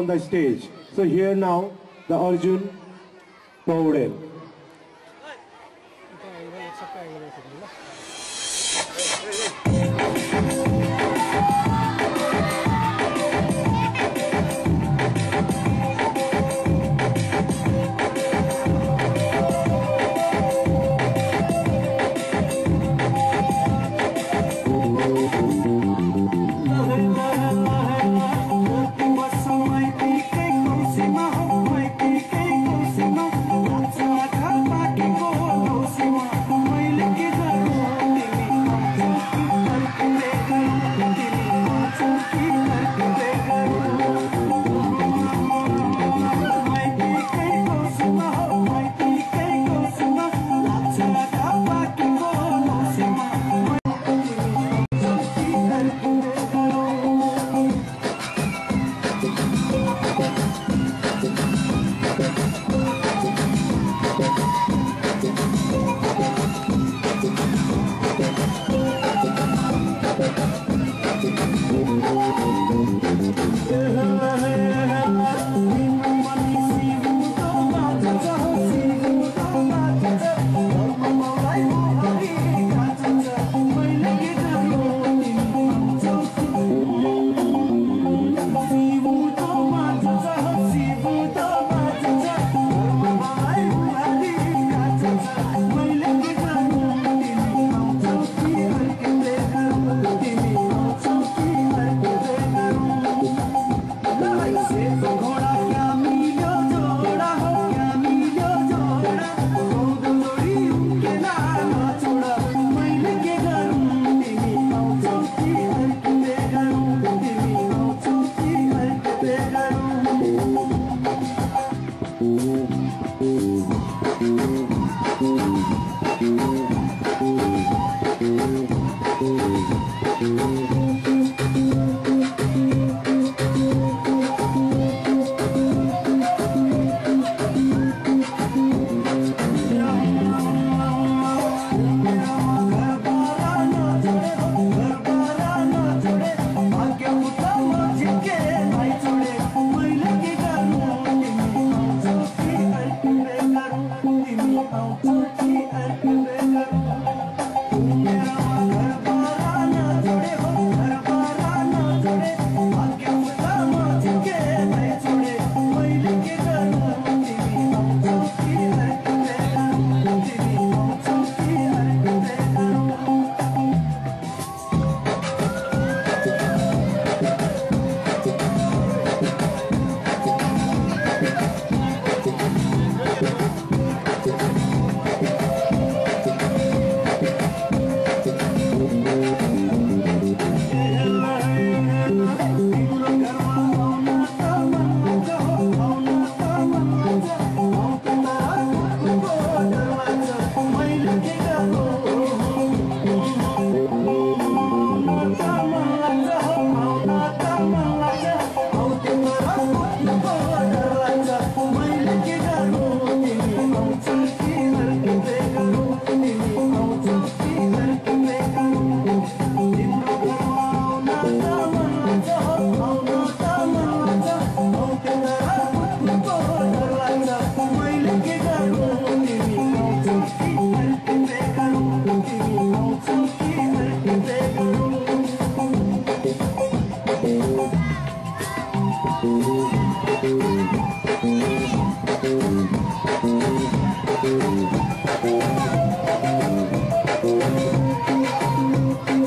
on the stage. So here now the Arjun Thank you.